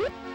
you.